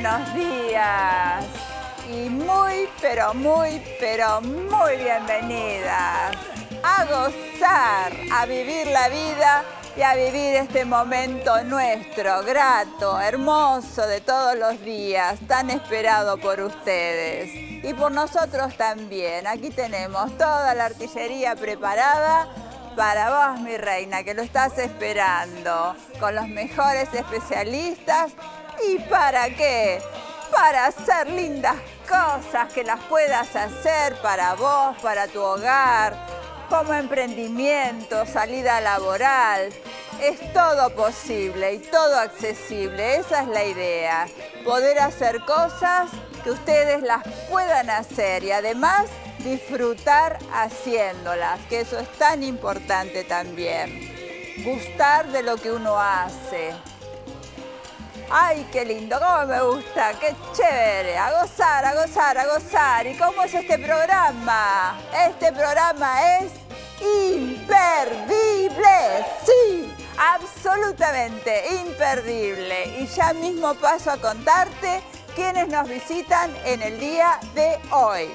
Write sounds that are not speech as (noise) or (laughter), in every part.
buenos días. Y muy, pero muy, pero muy bienvenidas a gozar, a vivir la vida y a vivir este momento nuestro, grato, hermoso de todos los días, tan esperado por ustedes y por nosotros también. Aquí tenemos toda la artillería preparada para vos, mi reina, que lo estás esperando, con los mejores especialistas. ¿Y para qué? Para hacer lindas cosas que las puedas hacer para vos, para tu hogar, como emprendimiento, salida laboral. Es todo posible y todo accesible, esa es la idea. Poder hacer cosas que ustedes las puedan hacer y además disfrutar haciéndolas, que eso es tan importante también. Gustar de lo que uno hace. ¡Ay, qué lindo! ¡Cómo me gusta! ¡Qué chévere! A gozar, a gozar, a gozar. ¿Y cómo es este programa? Este programa es imperdible. Sí, absolutamente imperdible. Y ya mismo paso a contarte quiénes nos visitan en el día de hoy.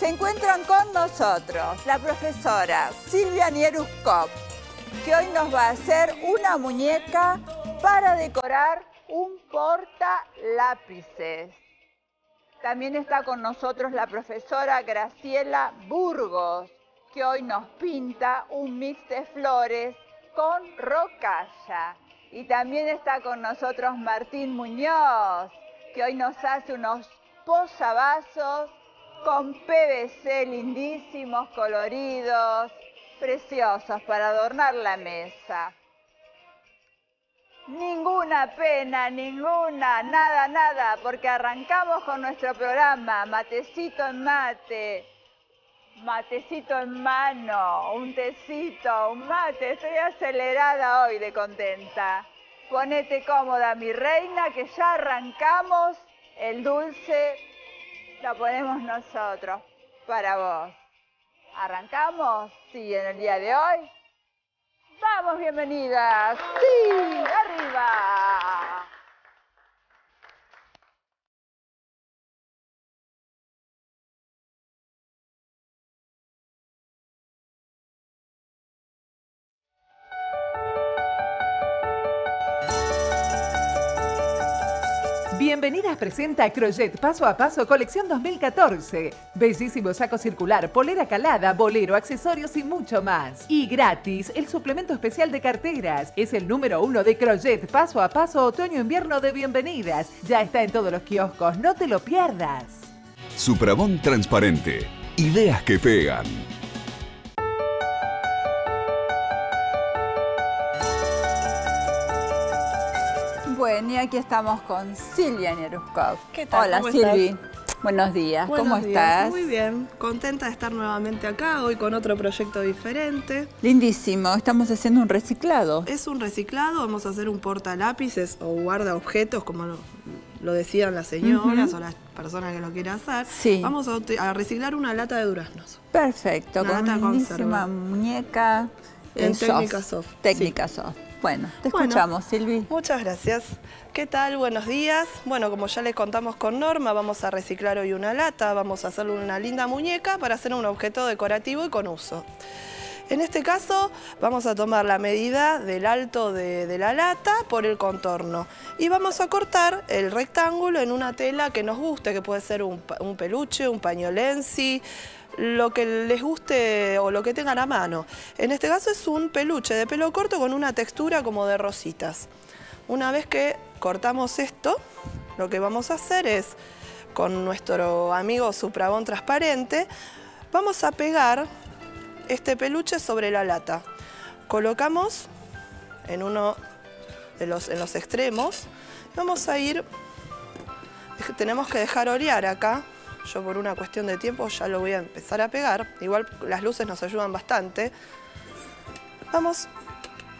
Se encuentran con nosotros la profesora Silvia Nieruskop, que hoy nos va a hacer una muñeca para decorar un porta lápices. También está con nosotros la profesora Graciela Burgos, que hoy nos pinta un mix de flores con rocalla. Y también está con nosotros Martín Muñoz, que hoy nos hace unos posavasos con PVC lindísimos, coloridos, preciosos para adornar la mesa. Ninguna pena, ninguna, nada, nada, porque arrancamos con nuestro programa, matecito en mate, matecito en mano, un tecito, un mate, estoy acelerada hoy de contenta. Ponete cómoda, mi reina, que ya arrancamos el dulce, lo ponemos nosotros para vos. ¿Arrancamos? Sí, en el día de hoy. Vamos, bienvenidas. Sí, arriba. Bienvenidas presenta Crochet Paso a Paso Colección 2014. Bellísimo saco circular, polera calada, bolero, accesorios y mucho más. Y gratis, el suplemento especial de carteras. Es el número uno de Crochet Paso a Paso Otoño-Invierno de Bienvenidas. Ya está en todos los kioscos, no te lo pierdas. Suprabón transparente. Ideas que pegan. Y aquí estamos con Silvia Nieruskov. ¿Qué tal? Hola, ¿Cómo Silvi. Buenos días, Buenos ¿cómo días. estás? Muy bien, contenta de estar nuevamente acá, hoy con otro proyecto diferente. Lindísimo, estamos haciendo un reciclado. Es un reciclado, vamos a hacer un porta lápices o guarda objetos, como lo, lo decían las señoras o las personas que lo quieran hacer. Sí. Vamos a, reciclar una lata de duraznos. Perfecto, Una con lata muñeca. En eh, técnica soft, Técnica soft. Bueno, te Bueno. escuchamos, Silvi. Muchas gracias. ¿Qué tal? Buenos días. Bueno, como ya les contamos con Norma, vamos a reciclar hoy una lata, vamos a hacerle una linda muñeca para hacer un objeto decorativo y con uso. En este caso vamos a tomar la medida del alto de, la lata por el contorno y vamos a cortar el rectángulo en una tela que nos guste, que puede ser un, peluche, un pañolensi, lo que les guste o lo que tengan a mano. En este caso es un peluche de pelo corto con una textura como de rositas. Una vez que cortamos esto, lo que vamos a hacer es, con nuestro amigo Suprabón transparente, vamos a pegar este peluche sobre la lata. Colocamos en uno de los, en los extremos. Vamos a ir, tenemos que dejar orear acá. Yo por una cuestión de tiempo ya lo voy a empezar a pegar. Igual las luces nos ayudan bastante. Vamos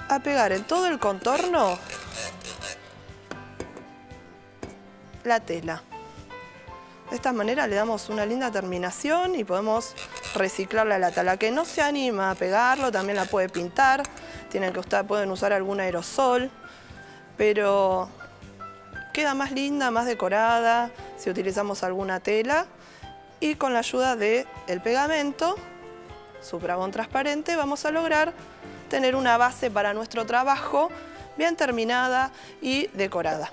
a pegar en todo el contorno la tela. De esta manera le damos una linda terminación y podemos reciclar la lata. La que no se anima a pegarlo también la puede pintar. Tienen que usar, pueden usar algún aerosol. Pero queda más linda, más decorada, si utilizamos alguna tela. Y con la ayuda del el pegamento, Suprabón transparente, vamos a lograr tener una base para nuestro trabajo bien terminada y decorada.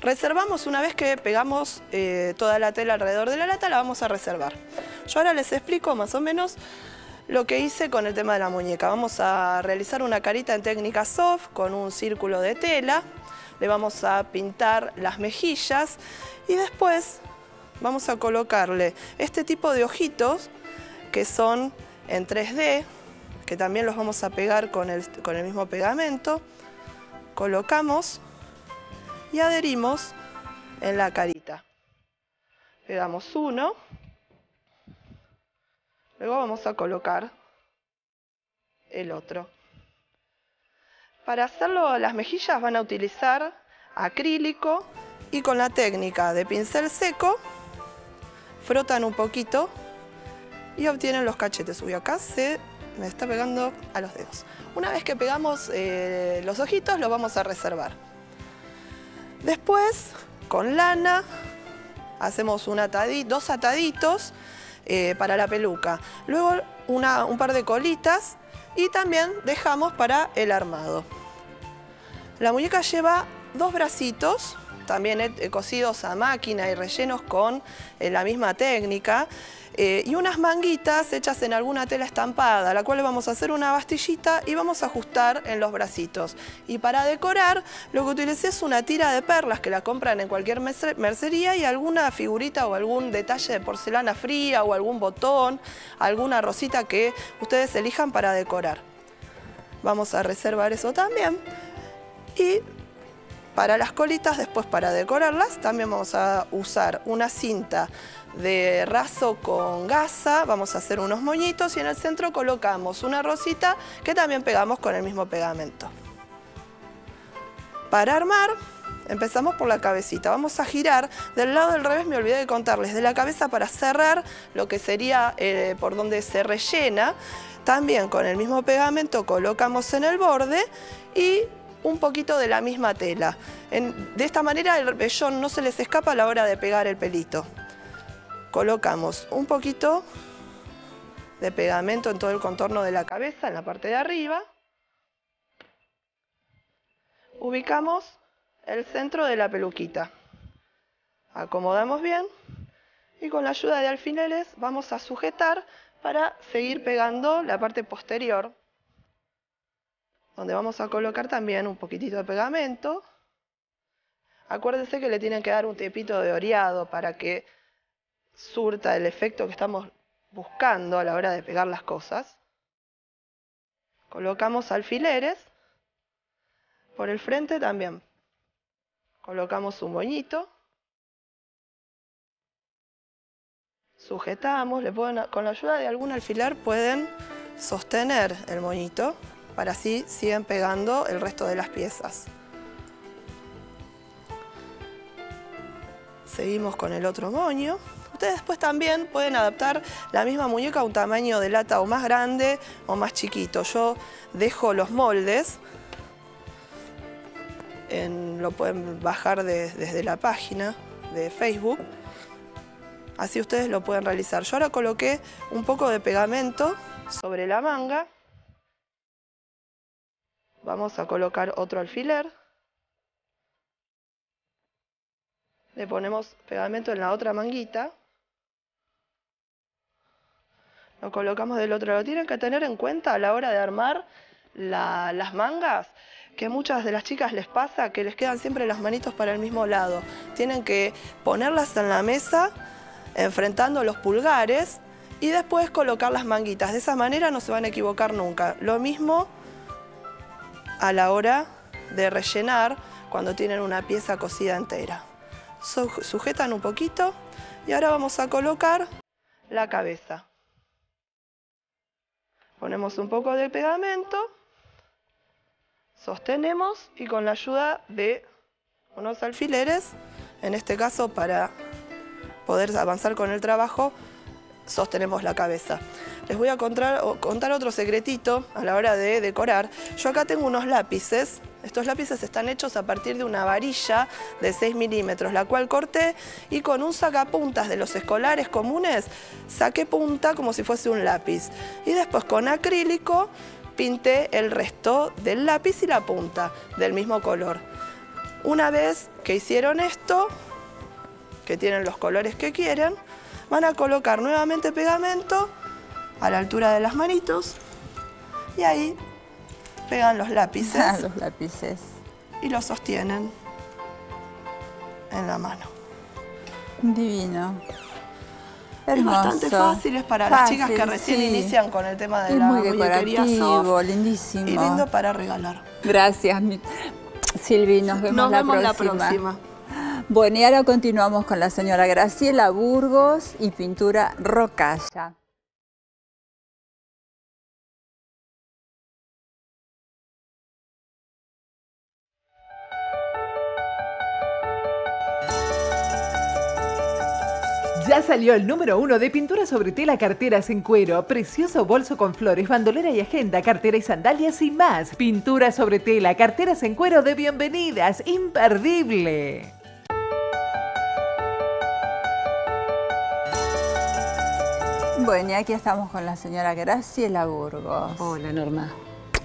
Reservamos una vez que pegamos eh, toda la tela alrededor de la lata, la vamos a reservar. Yo ahora les explico más o menos lo que hice con el tema de la muñeca. Vamos a realizar una carita en técnica soft con un círculo de tela. Le vamos a pintar las mejillas y después vamos a colocarle este tipo de ojitos que son en 3D, que también los vamos a pegar con el, con el mismo pegamento. Colocamos y adherimos en la carita. Pegamos uno. Luego vamos a colocar el otro. Para hacerlo las mejillas van a utilizar acrílico y con la técnica de pincel seco frotan un poquito y obtienen los cachetes. Uy, acá se me está pegando a los dedos. Una vez que pegamos eh, los ojitos los vamos a reservar. Después, con lana, hacemos un dos ataditos eh, para la peluca. Luego un par de colitas y también dejamos para el armado. La muñeca lleva dos bracitos, también cosidos a máquina y rellenos con eh, la misma técnica. Eh, y unas manguitas hechas en alguna tela estampada, la cual vamos a hacer una bastillita y vamos a ajustar en los bracitos. Y para decorar, lo que utilicé es una tira de perlas que la compran en cualquier mercería y alguna figurita o algún detalle de porcelana fría o algún botón, alguna rosita que ustedes elijan para decorar. Vamos a reservar eso también. Y para las colitas, después para decorarlas, también vamos a usar una cinta de raso con gasa, vamos a hacer unos moñitos y en el centro colocamos una rosita que también pegamos con el mismo pegamento. Para armar, empezamos por la cabecita. Vamos a girar del lado del revés, me olvidé de contarles, de la cabeza para cerrar lo que sería eh, por donde se rellena. También con el mismo pegamento colocamos en el borde y un poquito de la misma tela. de esta manera el vellón no se les escapa a la hora de pegar el pelito colocamos un poquito de pegamento en todo el contorno de la cabeza, en la parte de arriba. Ubicamos el centro de la peluquita. Acomodamos bien y con la ayuda de alfileres vamos a sujetar para seguir pegando la parte posterior, donde vamos a colocar también un poquitito de pegamento. Acuérdense que le tienen que dar un tepito de oreado para que surta el efecto que estamos buscando a la hora de pegar las cosas. Colocamos alfileres. Por el frente también. Colocamos un moñito. Sujetamos, le pueden, con la ayuda de algún alfiler pueden sostener el moñito para así siguen pegando el resto de las piezas. Seguimos con el otro moño. Ustedes después también pueden adaptar la misma muñeca a un tamaño de lata o más grande o más chiquito. Yo dejo los moldes, lo pueden bajar desde la página de Facebook, así ustedes lo pueden realizar. Yo ahora coloqué un poco de pegamento sobre la manga. Vamos a colocar otro alfiler. Le ponemos pegamento en la otra manguita lo colocamos del otro lado. Tienen que tener en cuenta a la hora de armar las mangas que muchas de las chicas les pasa que les quedan siempre las manitos para el mismo lado. Tienen que ponerlas en la mesa, enfrentando los pulgares y después colocar las manguitas. De esa manera no se van a equivocar nunca. Lo mismo a la hora de rellenar cuando tienen una pieza cosida entera. Sujetan un poquito y ahora vamos a colocar la cabeza. Ponemos un poco de pegamento, sostenemos y con la ayuda de unos alfileres, en este caso para poder avanzar con el trabajo, sostenemos la cabeza. les voy a contar, otro secretito a la hora de decorar. Yo acá tengo unos lápices. Estos lápices están hechos a partir de una varilla de 6 milímetros, la cual corté y con un sacapuntas de los escolares comunes saqué punta como si fuese un lápiz. Y después con acrílico pinté el resto del lápiz y la punta del mismo color. Una vez que hicieron esto, que tienen los colores que quieren, van a colocar nuevamente pegamento a la altura de las manitos y ahí pegan los lápices. Ah, los lápices. Y los sostienen en la mano. Divino. Es bastante fácil, para las chicas que recién inician con el tema de es la muy muñequería soft. lindísimo. Y lindo para regalar. Gracias, Silvi. Nos vemos, nos la, vemos próxima. la próxima. Bueno, y ahora continuamos con la señora Graciela Burgos y pintura Rocalla. Ya salió el número uno de pintura sobre tela, carteras en cuero, precioso bolso con flores, bandolera y agenda, cartera y sandalias y más. Pintura sobre tela, carteras en cuero de bienvenidas, imperdible. Bueno, y aquí estamos con la señora Graciela Burgos. Hola, Norma.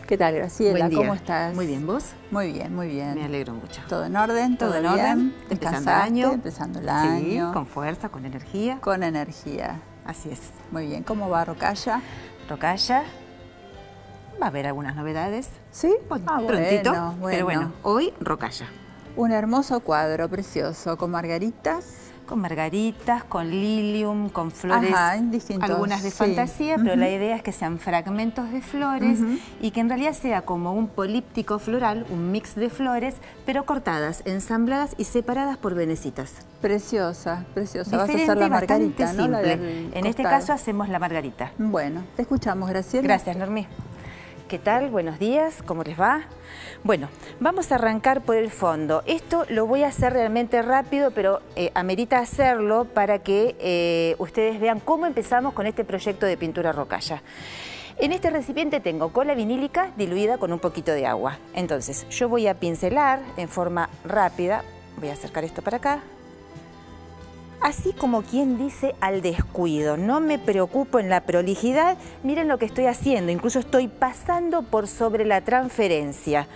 ¿Qué tal, Graciela? ¿Cómo estás? Muy bien, ¿vos? Muy bien, muy bien. Me alegro mucho. ¿Todo en orden? ¿Todo, en orden? Empezando el año. Empezando el año. Sí, con fuerza, con energía. Con energía. Así es. Muy bien. ¿Cómo va Rocalla? Rocalla. Va a haber algunas novedades. ¿Sí? ah, prontito. Pero bueno, hoy Rocalla. Un hermoso cuadro, precioso, con margaritas con margaritas, con lilium, con flores, algunas de fantasía, pero la idea es que sean fragmentos de flores y que en realidad sea como un políptico floral, un mix de flores, pero cortadas, ensambladas y separadas por venecitas. Preciosa, preciosa. Vas a hacer la margarita, simple. en este caso hacemos la margarita. Bueno, te escuchamos, Graciela. Gracias, Normí. ¿Qué tal? Buenos días, ¿cómo les va? Bueno, vamos a arrancar por el fondo. Esto lo voy a hacer realmente rápido, pero eh, amerita hacerlo para que eh, ustedes vean cómo empezamos con este proyecto de pintura rocalla. En este recipiente tengo cola vinílica diluida con un poquito de agua. Entonces, yo voy a pincelar en forma rápida. Voy a acercar esto para acá así como quien dice al descuido. No me preocupo en la prolijidad, miren lo que estoy haciendo, incluso estoy pasando por sobre la transferencia.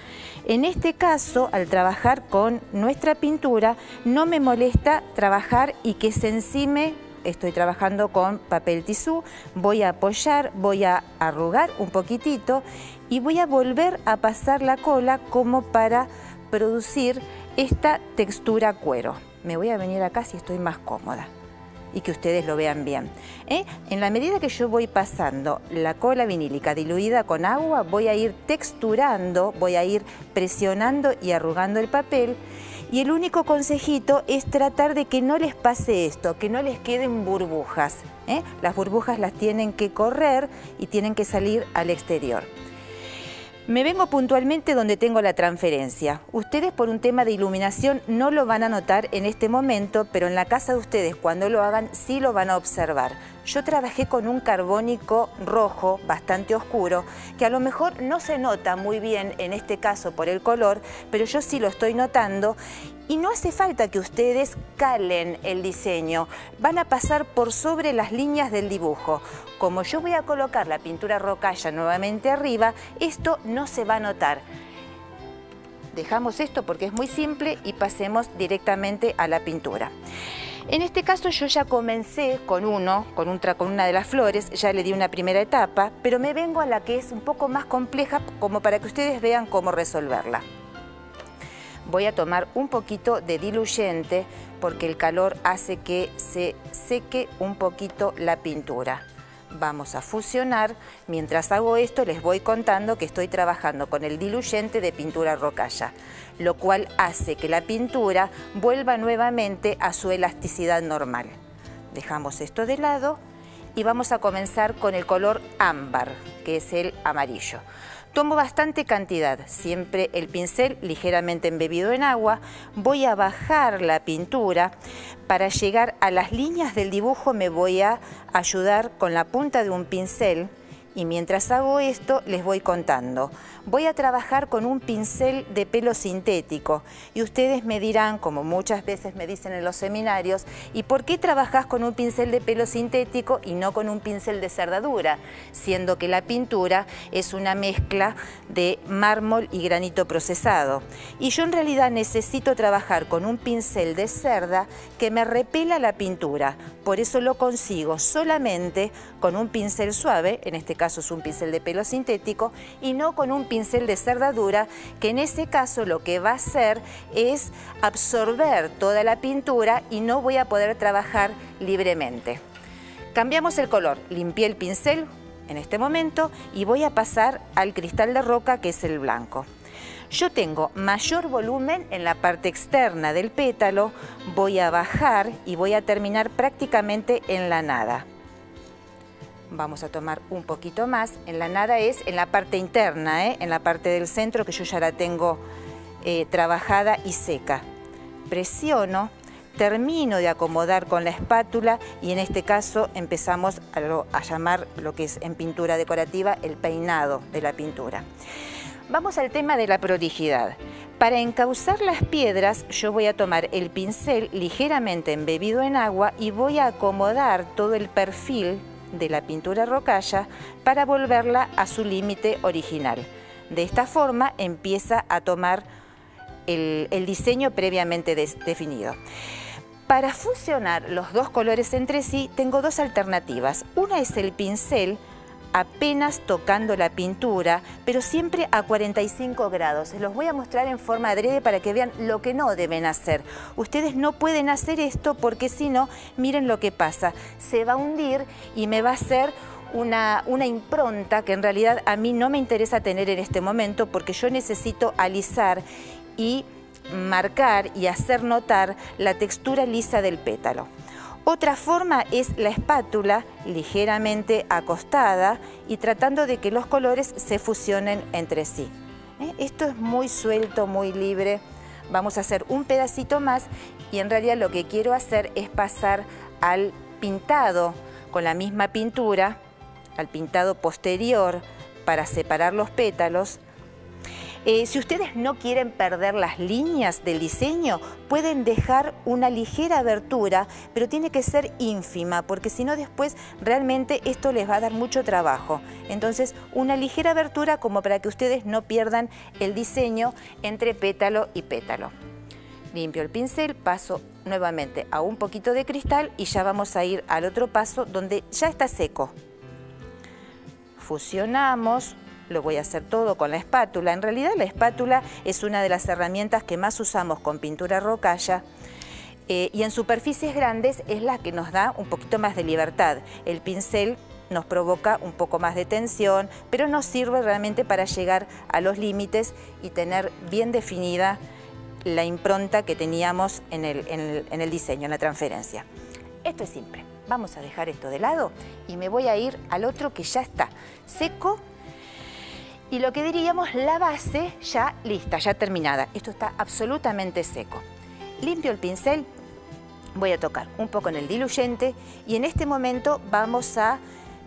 En este caso, al trabajar con nuestra pintura, no me molesta trabajar y que se encime estoy trabajando con papel tisú, voy a apoyar, voy a arrugar un poquitito y voy a volver a pasar la cola como para producir esta textura cuero me voy a venir acá si estoy más cómoda y que ustedes lo vean bien. ¿eh? En la medida que yo voy pasando la cola vinílica diluida con agua, voy a ir texturando, voy a ir presionando y arrugando el papel. Y el único consejito es tratar de que no les pase esto, que no les queden burbujas. ¿eh? Las burbujas las tienen que correr y tienen que salir al exterior. Me vengo puntualmente donde tengo la transferencia. Ustedes por un tema de iluminación no lo van a notar en este momento, pero en la casa de ustedes cuando lo hagan sí lo van a observar. Yo trabajé con un carbónico rojo bastante oscuro, que a lo mejor no se nota muy bien en este caso por el color, pero yo sí lo estoy notando y no hace falta que ustedes calen el diseño, van a pasar por sobre las líneas del dibujo. Como yo voy a colocar la pintura rocalla nuevamente arriba, esto no se va a notar. Dejamos esto porque es muy simple y pasemos directamente a la pintura. En este caso yo ya comencé con uno, con, con una de las flores, ya le di una primera etapa, pero me vengo a la que es un poco más compleja como para que ustedes vean cómo resolverla voy a tomar un poquito de diluyente porque el calor hace que se seque un poquito la pintura. Vamos a fusionar. Mientras hago esto les voy contando que estoy trabajando con el diluyente de pintura rocalla, lo cual hace que la pintura vuelva nuevamente a su elasticidad normal. Dejamos esto de lado y vamos a comenzar con el color ámbar, que es el amarillo. Tomo bastante cantidad, siempre el pincel ligeramente embebido en agua. Voy a bajar la pintura. Para llegar a las líneas del dibujo me voy a ayudar con la punta de un pincel y mientras hago esto les voy contando. Voy a trabajar con un pincel de pelo sintético y ustedes me dirán, como muchas veces me dicen en los seminarios, ¿y por qué trabajas con un pincel de pelo sintético y no con un pincel de cerdadura? Siendo que la pintura es una mezcla de mármol y granito procesado. Y yo en realidad necesito trabajar con un pincel de cerda que me repela la pintura. Por eso lo consigo solamente con un pincel suave, en este caso es un pincel de pelo sintético, y no con un pincel de cerdadura, que en ese caso lo que va a hacer es absorber toda la pintura y no voy a poder trabajar libremente. Cambiamos el color, limpié el pincel en este momento y voy a pasar al cristal de roca que es el blanco. Yo tengo mayor volumen en la parte externa del pétalo, voy a bajar y voy a terminar prácticamente en la nada. Vamos a tomar un poquito más. En la nada es en la parte interna, ¿eh? en la parte del centro que yo ya la tengo eh, trabajada y seca. Presiono, termino de acomodar con la espátula y en este caso empezamos a, a llamar lo que es en pintura decorativa el peinado de la pintura. Vamos al tema de la prolijidad. Para encauzar las piedras yo voy a tomar el pincel ligeramente embebido en agua y voy a acomodar todo el perfil de la pintura rocalla para volverla a su límite original. De esta forma empieza a tomar el, diseño previamente definido. Para fusionar los dos colores entre sí tengo dos alternativas. Una es el pincel apenas tocando la pintura, pero siempre a 45 grados. Se los voy a mostrar en forma adrede para que vean lo que no deben hacer. Ustedes no pueden hacer esto porque si no, miren lo que pasa. Se va a hundir y me va a hacer una, una, impronta que en realidad a mí no me interesa tener en este momento porque yo necesito alisar y marcar y hacer notar la textura lisa del pétalo. Otra forma es la espátula ligeramente acostada y tratando de que los colores se fusionen entre sí. ¿Eh? Esto es muy suelto, muy libre. Vamos a hacer un pedacito más y en realidad lo que quiero hacer es pasar al pintado con la misma pintura, al pintado posterior para separar los pétalos eh, si ustedes no quieren perder las líneas del diseño, pueden dejar una ligera abertura, pero tiene que ser ínfima, porque si no después realmente esto les va a dar mucho trabajo. Entonces, una ligera abertura como para que ustedes no pierdan el diseño entre pétalo y pétalo. Limpio el pincel, paso nuevamente a un poquito de cristal y ya vamos a ir al otro paso donde ya está seco. Fusionamos, lo voy a hacer todo con la espátula. En realidad la espátula es una de las herramientas que más usamos con pintura rocalla eh, y en superficies grandes es la que nos da un poquito más de libertad. El pincel nos provoca un poco más de tensión, pero nos sirve realmente para llegar a los límites y tener bien definida la impronta que teníamos en el, en el diseño, en la transferencia. Esto es simple. Vamos a dejar esto de lado y me voy a ir al otro que ya está seco y lo que diríamos la base ya lista, ya terminada. Esto está absolutamente seco. Limpio el pincel, voy a tocar un poco en el diluyente y en este momento vamos a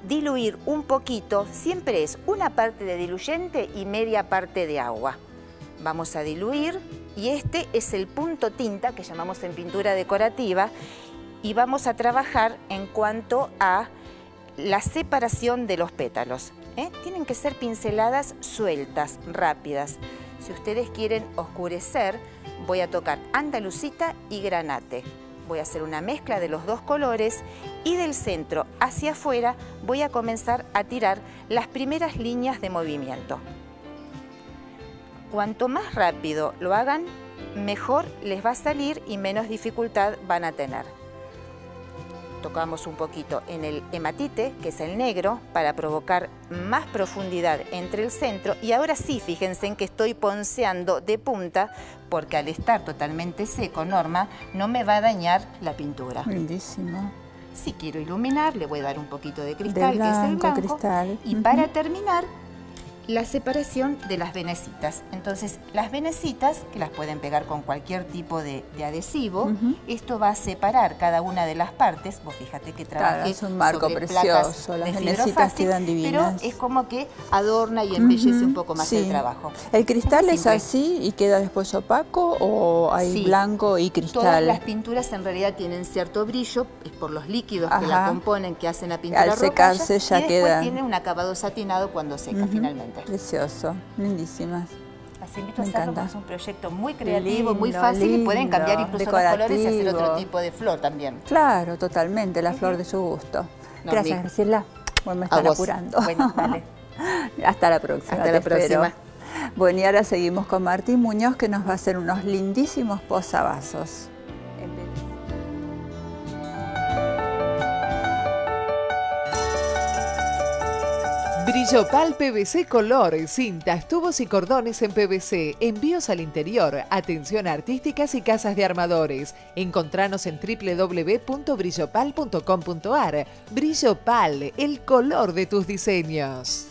diluir un poquito, siempre es una parte de diluyente y media parte de agua. Vamos a diluir y este es el punto tinta que llamamos en pintura decorativa y vamos a trabajar en cuanto a la separación de los pétalos. ¿Eh? Tienen que ser pinceladas sueltas, rápidas. Si ustedes quieren oscurecer, voy a tocar andalucita y granate. Voy a hacer una mezcla de los dos colores y del centro hacia afuera voy a comenzar a tirar las primeras líneas de movimiento. Cuanto más rápido lo hagan, mejor les va a salir y menos dificultad van a tener tocamos un poquito en el hematite, que es el negro, para provocar más profundidad entre el centro. Y ahora sí, fíjense en que estoy ponceando de punta, porque al estar totalmente seco, Norma, no me va a dañar la pintura. Lindísimo. Si quiero iluminar, le voy a dar un poquito de cristal, que es el blanco. Cristal. Y para terminar, la separación de las venecitas. Entonces, las venecitas, que las pueden pegar con cualquier tipo de, adhesivo, esto va a separar cada una de las partes. Vos fíjate que trabajé es un marco sobre precioso, las venecitas quedan divinas. Pero es como que adorna y embellece un poco más el trabajo. ¿El cristal es, así y queda después opaco o hay blanco y cristal? Todas las pinturas en realidad tienen cierto brillo, es por los líquidos que la componen, que hacen la pintura Al secarse ya y queda... tiene un acabado satinado cuando seca finalmente. Precioso, lindísimas. Las invito a hacerlo es un proyecto muy creativo, muy fácil y pueden cambiar incluso los colores y hacer otro tipo de flor también. Claro, totalmente, la flor de su gusto. Gracias, Graciela. Bueno, me están apurando. Bueno, dale. (laughs) Hasta la próxima. Hasta la próxima. Bueno, y ahora seguimos con Martín Muñoz que nos va a hacer unos lindísimos posavasos. Brillopal PVC Color, cintas, tubos y cordones en PVC, envíos al interior, atención a artísticas y casas de armadores. Encontranos en www.brillopal.com.ar. Brillopal, el color de tus diseños.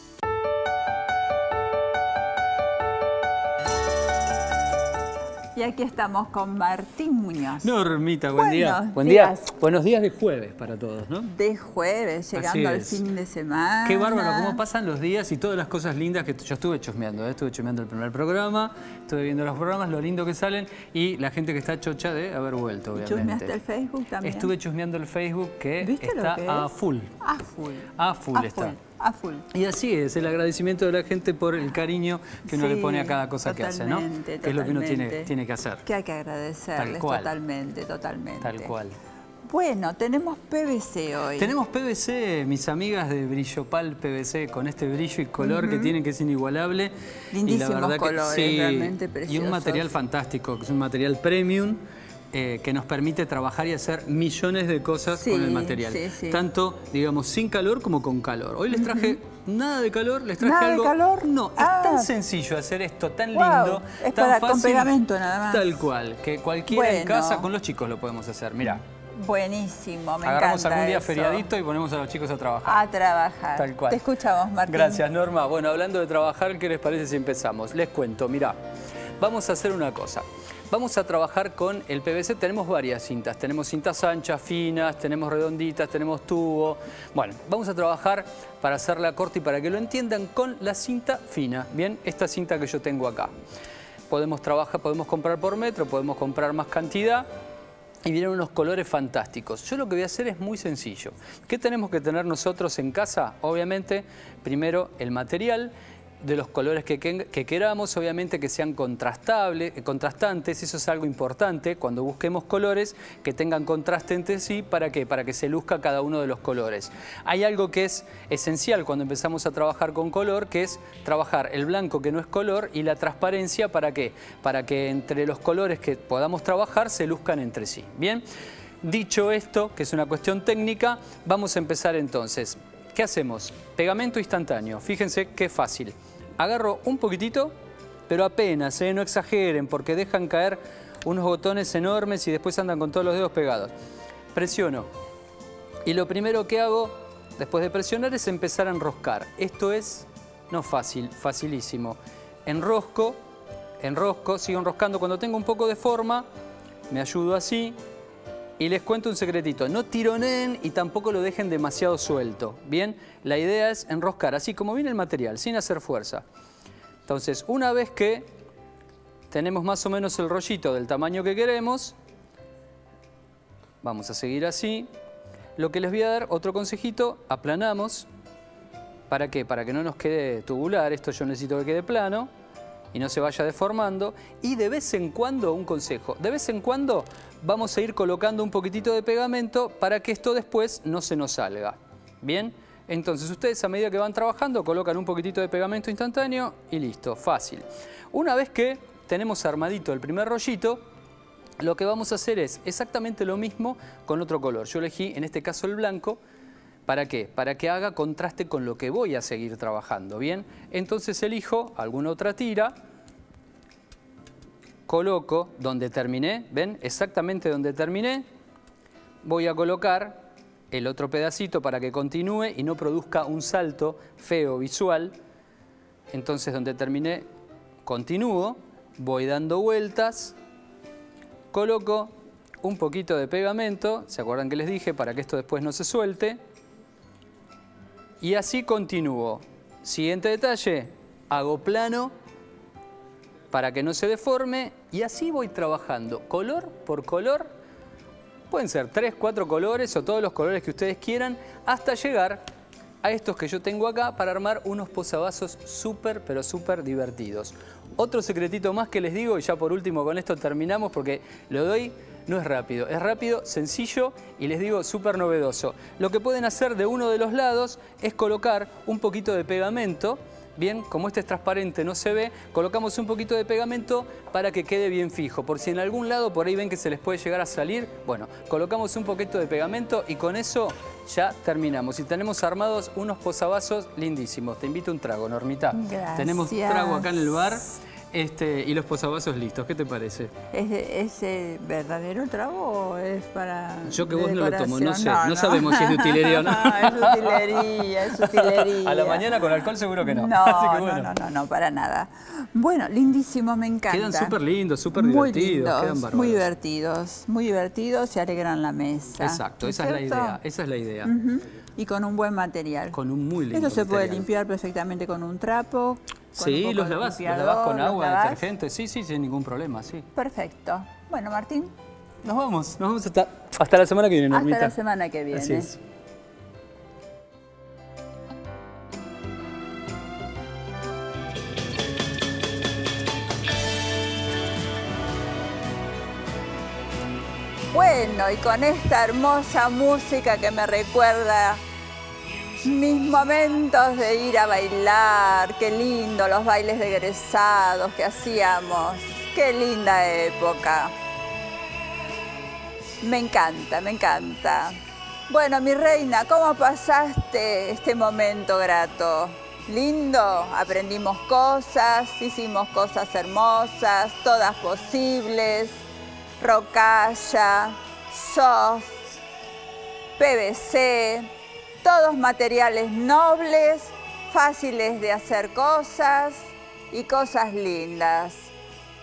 Y aquí estamos con Martín Muñoz. Normita, buen día. Buen día. Buenos días de jueves para todos, ¿no? De jueves, llegando al fin de semana. Qué bárbaro, cómo pasan los días y todas las cosas lindas que yo estuve chusmeando. ¿eh? Estuve chusmeando el primer programa, estuve viendo los programas, lo lindo que salen y la gente que está chocha de haber vuelto, obviamente. ¿Chusmeaste el Facebook también? Estuve chusmeando el Facebook que está a full. A full. A full está. A full. Y así es, el agradecimiento de la gente por el cariño que uno le pone a cada cosa que hace, ¿no? Que es lo que uno tiene, tiene que hacer. Que hay que agradecerles totalmente, totalmente. Tal cual. Bueno, tenemos PVC hoy. Tenemos PVC, mis amigas de Brillopal PVC, con este brillo y color que tienen, que es inigualable. Lindísimos y la verdad colores, que, sí, realmente preciosos. Y un material fantástico, que es un material premium. Eh, que nos permite trabajar y hacer millones de cosas con el material. Tanto, digamos, sin calor como con calor. Hoy les traje nada de calor, les traje ¿Nada algo... de calor? No, es tan ah. sencillo hacer esto, tan lindo, es tan para, fácil. con pegamento nada más. Tal cual, que cualquiera en casa, con los chicos lo podemos hacer, mira. Buenísimo, me Agarramos algún día eso. feriadito y ponemos a los chicos a trabajar. A trabajar. Tal cual. Te escuchamos, Martín. Gracias, Norma. Bueno, hablando de trabajar, ¿qué les parece si empezamos? Les cuento, mira, vamos a hacer una cosa. Vamos a trabajar con el PVC, tenemos varias cintas, tenemos cintas anchas, finas, tenemos redonditas, tenemos tubo. Bueno, vamos a trabajar para hacerla corta y para que lo entiendan con la cinta fina, ¿bien? Esta cinta que yo tengo acá. Podemos trabajar, podemos comprar por metro, podemos comprar más cantidad, y vienen unos colores fantásticos. Yo lo que voy a hacer es muy sencillo. ¿Qué tenemos que tener nosotros en casa? Obviamente, primero el material de los colores que, queramos, obviamente que sean contrastables, eh, contrastantes, eso es algo importante cuando busquemos colores que tengan contraste entre sí, ¿para qué? Para que se luzca cada uno de los colores. Hay algo que es esencial cuando empezamos a trabajar con color, que es trabajar el blanco que no es color y la transparencia, ¿para qué? Para que entre los colores que podamos trabajar se luzcan entre sí, ¿bien? Dicho esto, que es una cuestión técnica, vamos a empezar entonces. ¿Qué hacemos? Pegamento instantáneo. Fíjense qué fácil agarro un poquitito, pero apenas, ¿eh? no exageren, porque dejan caer unos botones enormes y después andan con todos los dedos pegados. Presiono. Y lo primero que hago, después de presionar, es empezar a enroscar. Esto es, no fácil, facilísimo. Enrosco, enrosco, sigo enroscando. Cuando tengo un poco de forma, me ayudo así. Y les cuento un secretito, no tironen y tampoco lo dejen demasiado suelto. Bien, la idea es enroscar así como viene el material, sin hacer fuerza. Entonces, una vez que tenemos más o menos el rollito del tamaño que queremos, vamos a seguir así. Lo que les voy a dar, otro consejito, aplanamos. ¿Para qué? Para que no nos quede tubular, esto yo necesito que quede plano y no se vaya deformando. Y de vez en cuando, un consejo, de vez en cuando vamos a ir colocando un poquitito de pegamento para que esto después no se nos salga. ¿Bien? Entonces ustedes a medida que van trabajando colocan un poquitito de pegamento instantáneo y listo, fácil. Una vez que tenemos armadito el primer rollito, lo que vamos a hacer es exactamente lo mismo con otro color. Yo elegí en este caso el blanco. ¿Para qué? Para que haga contraste con lo que voy a seguir trabajando, ¿bien? Entonces elijo alguna otra tira, coloco donde terminé, ¿ven? Exactamente donde terminé, voy a colocar el otro pedacito para que continúe y no produzca un salto feo visual. Entonces donde terminé, continúo, voy dando vueltas, coloco un poquito de pegamento, ¿se acuerdan que les dije? Para que esto después no se suelte. Y así continúo. Siguiente detalle, hago plano para que no se deforme y así voy trabajando color por color. Pueden ser tres, cuatro colores o todos los colores que ustedes quieran hasta llegar a estos que yo tengo acá para armar unos posavasos súper, pero súper divertidos. Otro secretito más que les digo y ya por último con esto terminamos porque lo doy no es rápido, es rápido, sencillo y les digo súper novedoso. Lo que pueden hacer de uno de los lados es colocar un poquito de pegamento Bien, como este es transparente, no se ve, colocamos un poquito de pegamento para que quede bien fijo. Por si en algún lado por ahí ven que se les puede llegar a salir, bueno, colocamos un poquito de pegamento y con eso ya terminamos. Y tenemos armados unos posavasos lindísimos. Te invito a un trago, Normita. Gracias. Tenemos trago acá en el bar. Este, y los posavasos listos, ¿qué te parece? ¿Es, ¿Es el verdadero trago o es para Yo que vos no lo tomo, no sé, no, sabemos si es de utilería o no. (laughs) es utilería, es (laughs) utilería. A la mañana con alcohol seguro que no. No, (laughs) Así que no, bueno. no, no, no, para nada. Bueno, lindísimo, me encanta. Quedan súper lindos, súper divertidos, lindos, quedan bárbaros. Muy divertidos, muy divertidos, se alegran la mesa. Exacto, ¿no esa es la idea, esa es la idea. Y con un buen material. Con un muy lindo Esto se puede limpiar perfectamente con un trapo. Sí, los de lavás, los con agua, lavás. detergente, sí, sí, sin ningún problema, sí. Perfecto. Bueno, Martín, Nos vamos, nos vamos hasta, hasta la semana que viene, hasta Normita. la semana que viene. Así es. Bueno, y con esta hermosa música que me recuerda mis momentos de ir a bailar, qué lindo los bailes de egresados que hacíamos, qué linda época. Me encanta, me encanta. Bueno, mi reina, ¿cómo pasaste este momento grato? Lindo, aprendimos cosas, hicimos cosas hermosas, todas posibles rocalla, soft, PVC, todos materiales nobles, fáciles de hacer cosas y cosas lindas,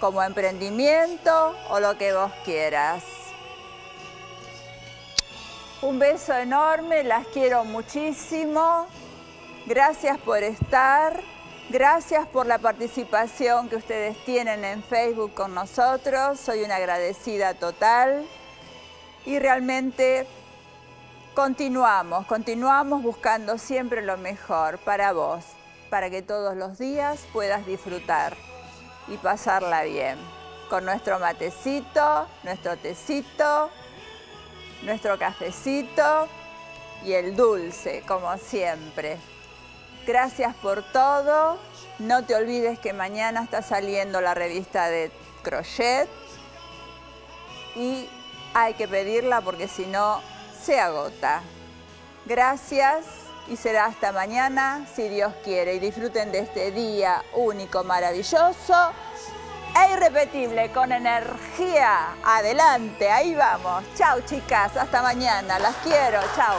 como emprendimiento o lo que vos quieras. Un beso enorme, las quiero muchísimo. Gracias por estar. Gracias por la participación que ustedes tienen en Facebook con nosotros. Soy una agradecida total. Y realmente continuamos, continuamos buscando siempre lo mejor para vos, para que todos los días puedas disfrutar y pasarla bien. Con nuestro matecito, nuestro tecito, nuestro cafecito y el dulce, como siempre. Gracias por todo. No te olvides que mañana está saliendo la revista de crochet y hay que pedirla porque si no se agota. Gracias y será hasta mañana si Dios quiere y disfruten de este día único, maravilloso e irrepetible con energía. Adelante, ahí vamos. Chao chicas, hasta mañana. Las quiero. Chao.